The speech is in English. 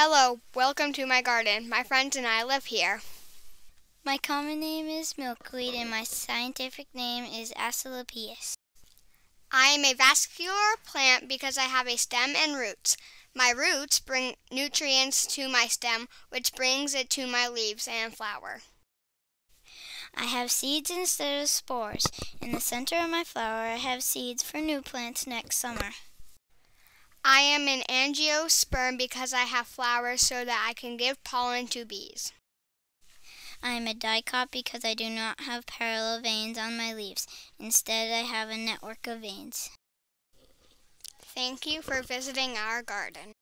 Hello, welcome to my garden. My friends and I live here. My common name is milkweed and my scientific name is Asclepias. I am a vascular plant because I have a stem and roots. My roots bring nutrients to my stem, which brings it to my leaves and flower. I have seeds instead of spores. In the center of my flower, I have seeds for new plants next summer. I am an angiosperm because I have flowers so that I can give pollen to bees. I am a dicot because I do not have parallel veins on my leaves. Instead, I have a network of veins. Thank you for visiting our garden.